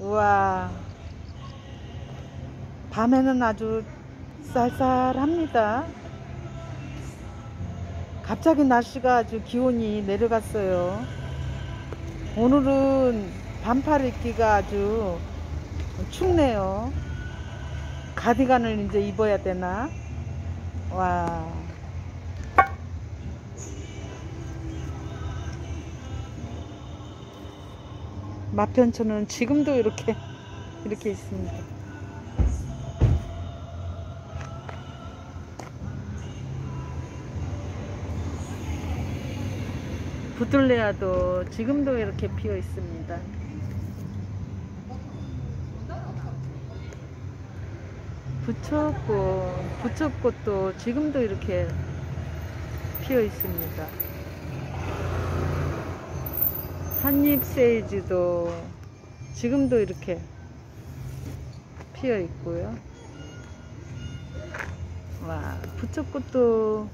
우와. 밤에는 아주 쌀쌀합니다. 갑자기 날씨가 아주 기온이 내려갔어요. 오늘은 반팔 입기가 아주 춥네요. 가디건을 이제 입어야 되나? 와 마편천은 지금도 이렇게 이렇게 있습니다. 부들레아도 지금도 이렇게 피어 있습니다. 부처꽃, 부처꽃도 지금도 이렇게 피어 있습니다. 한입 세이지도 지금도 이렇게 피어 있고요. 와, 부처꽃도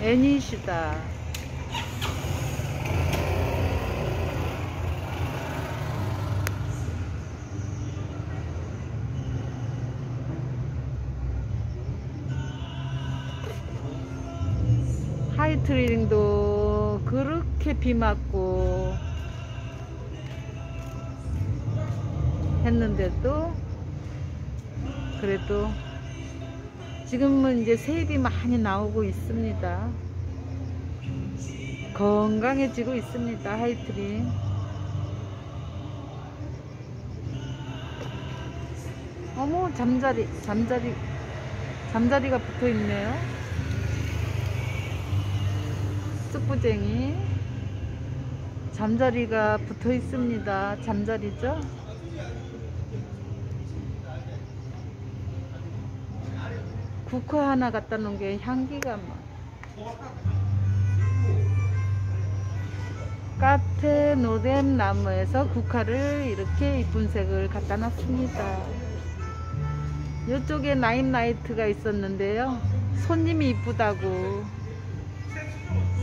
애니시다. 하이트리링도 그렇게 비 맞고 했는데도 그래도 지금은 이제 세입이 많이 나오고 있습니다. 건강해지고 있습니다. 하이트링. 어머 잠자리 잠자리 잠자리가 붙어 있네요. 쑥부쟁이 잠자리가 붙어 있습니다. 잠자리죠? 국화 하나 갖다 놓은 게 향기가 막. 카페 노뎀 나무에서 국화를 이렇게 이쁜 색을 갖다 놨습니다. 이쪽에 나인라이트가 있었는데요. 손님이 이쁘다고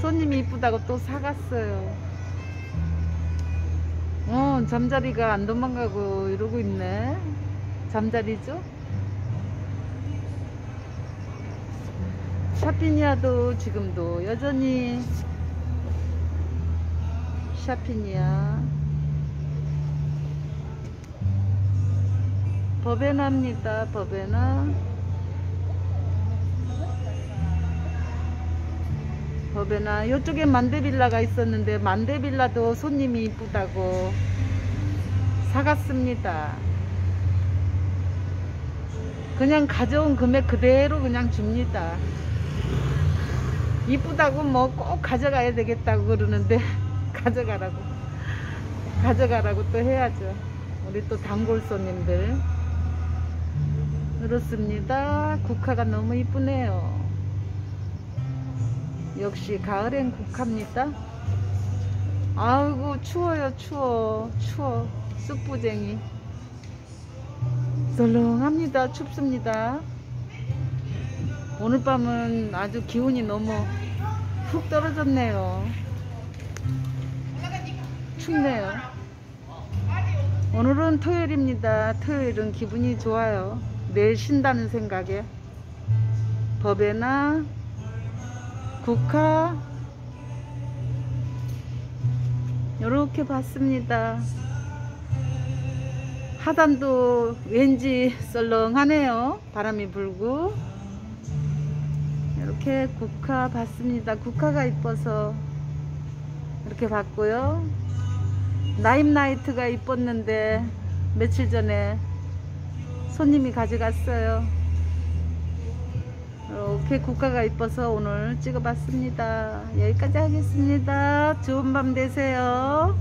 손님이 이쁘다고 또 사갔어요. 어, 잠자리가 안 도망가고 이러고 있네. 잠자리죠? 샤피니아도 지금도 여전히 샤피니아 버베나입니다. 버베나 버베나 이쪽에 만데빌라가 있었는데 만데빌라도 손님이 이쁘다고 사갔습니다. 그냥 가져온 금액 그대로 그냥 줍니다. 이쁘다고 뭐 꼭 가져가야 되겠다고 그러는데 가져가라고 가져가라고 또 해야죠. 우리 또 단골 손님들 그렇습니다. 국화가 너무 이쁘네요. 역시 가을엔 국화입니다. 아이고 추워요 추워 추워 쑥부쟁이. 썰렁합니다 춥습니다. 오늘 밤은 아주 기온이 너무 훅 떨어졌네요. 춥네요. 오늘은 토요일입니다. 토요일은 기분이 좋아요. 내일 쉰다는 생각에 법에나 국화. 이렇게 봤습니다. 하단도 왠지 썰렁하네요. 바람이 불고. 이렇게 국화 봤습니다. 국화가 이뻐서 이렇게 봤고요. 나임나이트가 이뻤는데 며칠 전에 손님이 가져갔어요 이렇게 국화가 이뻐서 오늘 찍어봤습니다. 여기까지 하겠습니다. 좋은 밤 되세요